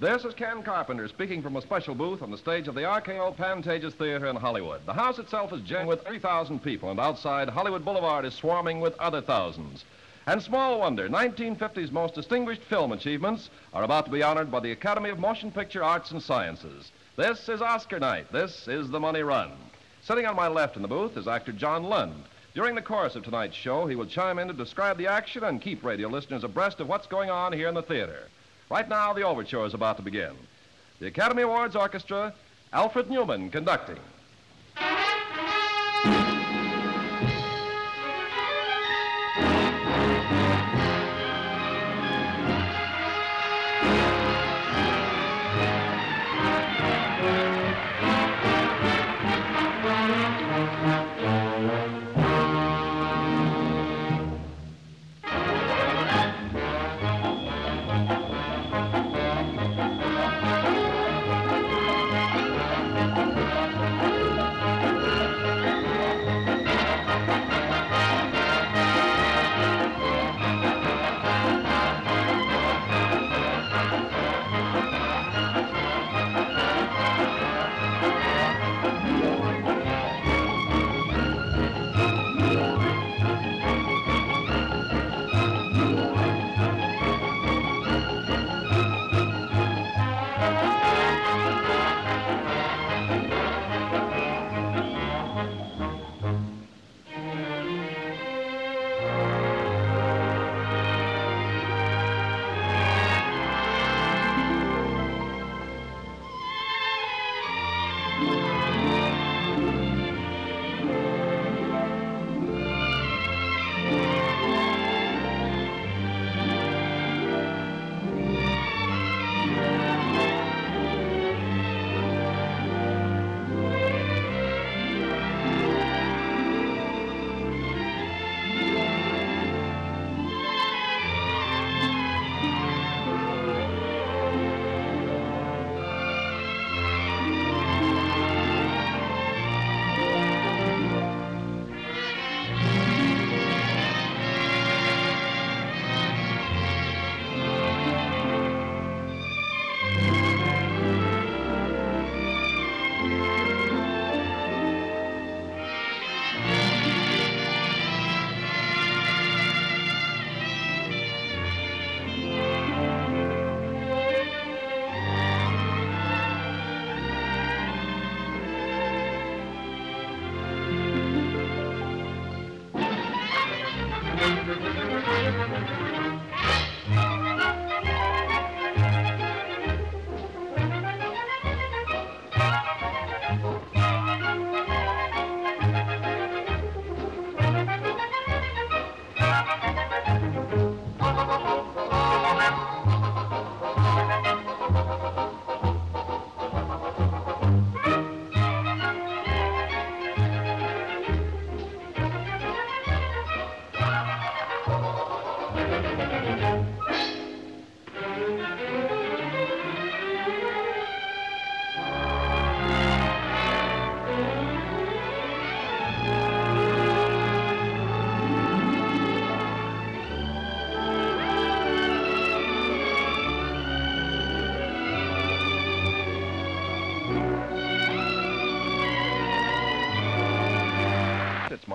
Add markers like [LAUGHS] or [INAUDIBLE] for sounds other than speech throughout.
This is Ken Carpenter speaking from a special booth on the stage of the RKO Pantages Theater in Hollywood. The house itself is jammed with 3,000 people, and outside, Hollywood Boulevard is swarming with other thousands. And small wonder, 1950's most distinguished film achievements are about to be honored by the Academy of Motion Picture Arts and Sciences. This is Oscar night. This is the money run. Sitting on my left in the booth is actor John Lund. During the course of tonight's show, he will chime in to describe the action and keep radio listeners abreast of what's going on here in the theater. Right now, the overture is about to begin. The Academy Awards Orchestra, Alfred Newman conducting.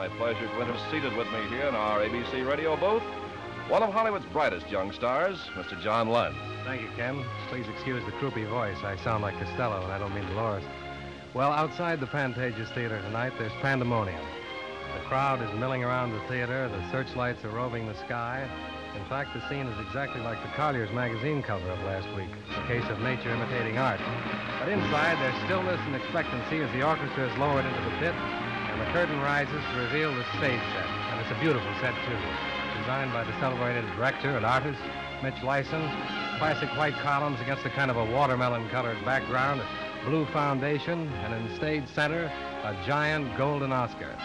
My pleasure to introduce seated with me here in our ABC radio booth, one of Hollywood's brightest young stars, Mr. John Lund. Thank you, Ken. Please excuse the croupy voice. I sound like Costello, and I don't mean Dolores. Well, outside the Pantages Theater tonight, there's pandemonium. The crowd is milling around the theater. The searchlights are roving the sky. In fact, the scene is exactly like the Collier's magazine cover of last week, a case of nature imitating art. But inside, there's stillness and expectancy as the orchestra is lowered into the pit, the curtain rises to reveal the stage set. And it's a beautiful set, too. Designed by the celebrated director and artist, Mitch Leisen. Classic white columns against a kind of a watermelon-colored background, blue foundation, and in stage center, a giant golden Oscar.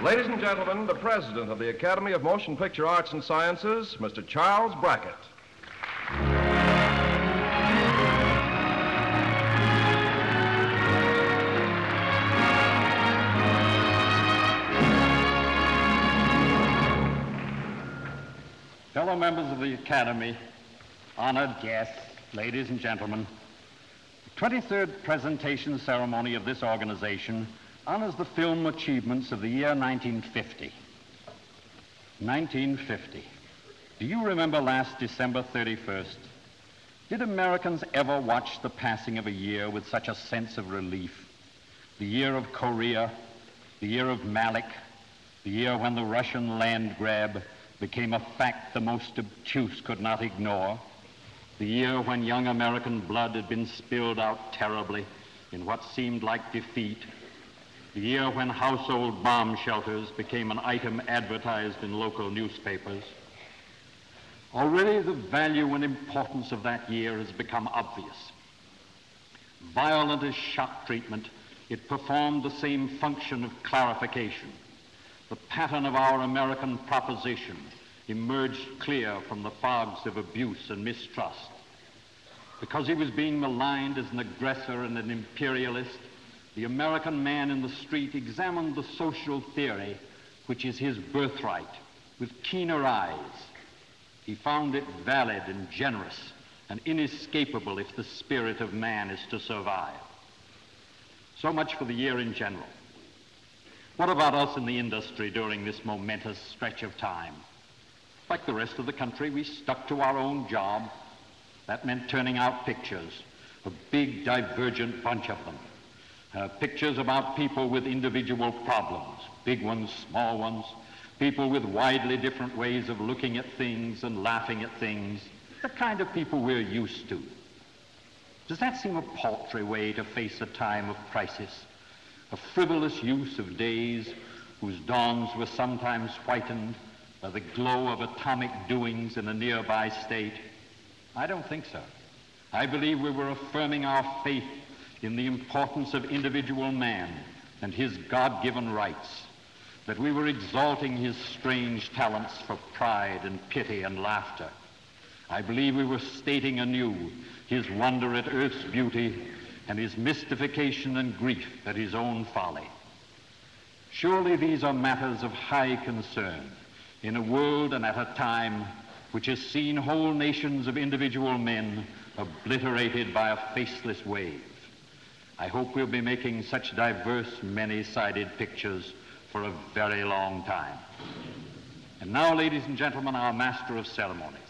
Ladies and gentlemen, the president of the Academy of Motion Picture Arts and Sciences, Mr. Charles Brackett. Fellow members of the Academy, honored guests, ladies and gentlemen, the 23rd presentation ceremony of this organization honors the film achievements of the year 1950. 1950. Do you remember last December 31st? Did Americans ever watch the passing of a year with such a sense of relief? The year of Korea, the year of Malik, the year when the Russian land grab became a fact the most obtuse could not ignore, the year when young American blood had been spilled out terribly in what seemed like defeat, the year when household bomb shelters became an item advertised in local newspapers. Already the value and importance of that year has become obvious. Violent as shock treatment, it performed the same function of clarification the pattern of our American proposition emerged clear from the fogs of abuse and mistrust. Because he was being maligned as an aggressor and an imperialist, the American man in the street examined the social theory which is his birthright with keener eyes. He found it valid and generous and inescapable if the spirit of man is to survive. So much for the year in general. What about us in the industry during this momentous stretch of time? Like the rest of the country, we stuck to our own job. That meant turning out pictures, a big divergent bunch of them. Uh, pictures about people with individual problems, big ones, small ones, people with widely different ways of looking at things and laughing at things, the kind of people we're used to. Does that seem a paltry way to face a time of crisis? a frivolous use of days whose dawns were sometimes whitened by the glow of atomic doings in a nearby state? I don't think so. I believe we were affirming our faith in the importance of individual man and his God-given rights, that we were exalting his strange talents for pride and pity and laughter. I believe we were stating anew his wonder at earth's beauty and his mystification and grief at his own folly. Surely these are matters of high concern in a world and at a time which has seen whole nations of individual men obliterated by a faceless wave. I hope we'll be making such diverse, many-sided pictures for a very long time. And now, ladies and gentlemen, our Master of Ceremonies.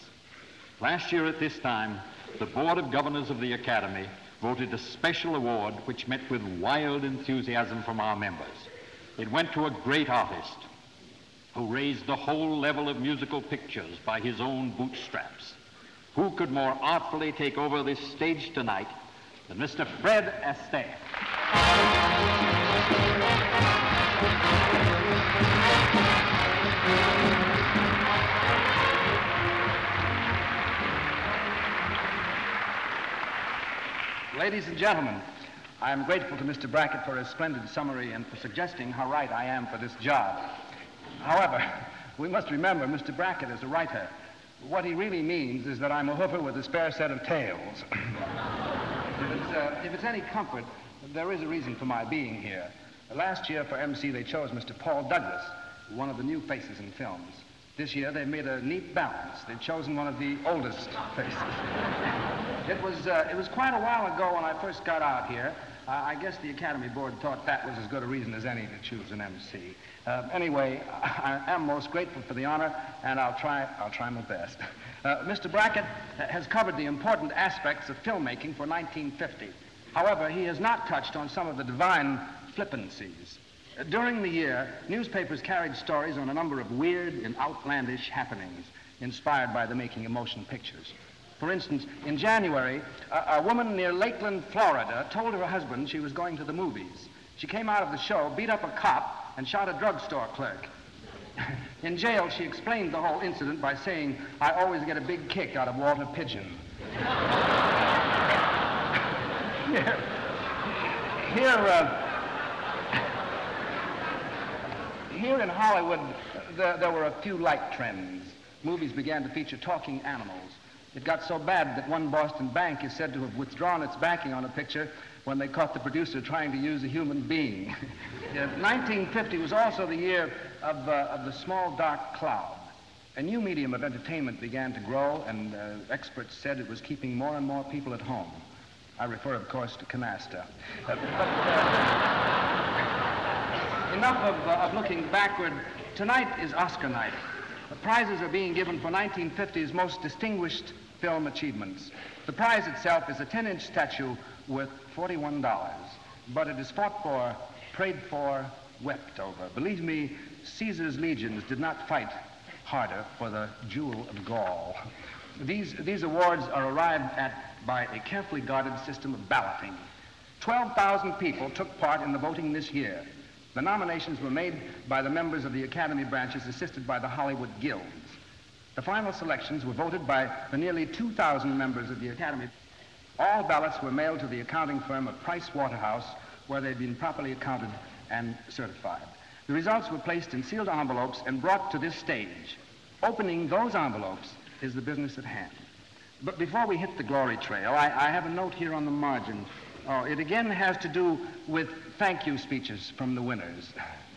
Last year at this time, the Board of Governors of the Academy voted a special award which met with wild enthusiasm from our members. It went to a great artist who raised the whole level of musical pictures by his own bootstraps. Who could more artfully take over this stage tonight Mr. Fred Astaire? Ladies and gentlemen, I am grateful to Mr. Brackett for his splendid summary and for suggesting how right I am for this job. However, we must remember Mr. Brackett is a writer. What he really means is that I'm a hoofer with a spare set of tails. [LAUGHS] if, it's, uh, if it's any comfort, there is a reason for my being here. Last year for MC, they chose Mr. Paul Douglas, one of the new faces in films. This year they've made a neat balance. They've chosen one of the oldest [LAUGHS] faces. it, was, uh, it was quite a while ago when I first got out here. Uh, I guess the Academy Board thought that was as good a reason as any to choose an MC. Uh, anyway, [LAUGHS] I am most grateful for the honor, and I'll try, I'll try my best. Uh, Mr. Brackett has covered the important aspects of filmmaking for 1950. However, he has not touched on some of the divine flippancies during the year, newspapers carried stories on a number of weird and outlandish happenings inspired by the making of motion pictures. For instance, in January, a, a, woman near Lakeland, Florida, told her husband she was going to the movies. She came out of the show, beat up a cop, and shot a drugstore clerk. [LAUGHS] in jail, she explained the whole incident by saying, I always get a big kick out of Walter Pidgeon. [LAUGHS] here, here uh, [LAUGHS] here in Hollywood, there, there were a few like trends. Movies began to feature talking animals. It got so bad that one Boston bank is said to have withdrawn its backing on a picture when they caught the producer trying to use a human being. [LAUGHS] Yeah, 1950 was also the year of, uh, of the small dark cloud. A new medium of entertainment began to grow, and uh, experts said it was keeping more and more people at home. I refer, of course, to canasta. Uh, but, uh, enough of, uh, of looking backward. Tonight is Oscar night. The prizes are being given for 1950's most distinguished film achievements. The prize itself is a 10-inch statue worth $41, but it is fought for, prayed for, wept over. Believe me, Caesar's legions did not fight harder for the jewel of Gaul. These, these awards are arrived at by a carefully guarded system of balloting. 12,000 people took part in the voting this year. The nominations were made by the members of the Academy branches assisted by the Hollywood guilds. The final selections were voted by the nearly 2,000 members of the Academy. All ballots were mailed to the accounting firm of Price Waterhouse, where they'd been properly accounted and certified. The results were placed in sealed envelopes and brought to this stage. Opening those envelopes is the business at hand. But before we hit the glory trail, I, I have a note here on the margin. Oh, it again has to do with thank you speeches from the winners. [LAUGHS]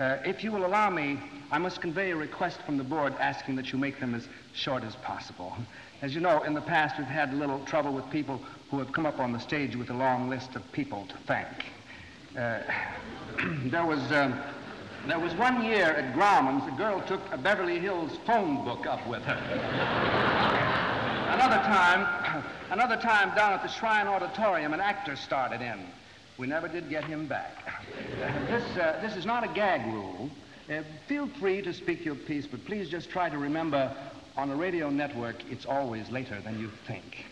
Uh, if you will allow me, I must convey a request from the board asking that you make them as short as possible. As you know, in the past we've had a little trouble with people who have come up on the stage with a long list of people to thank. Uh, [CLEARS THROAT] there was um, there was one year at Grauman's, a girl took a Beverly Hills phone book up with her. another time, another time down at the Shrine Auditorium, an actor started in. We never did get him back. This, uh, this is not a gag rule. Uh, feel free to speak your piece, but please just try to remember on a radio network, it's always later than you think.